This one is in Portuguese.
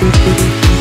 Música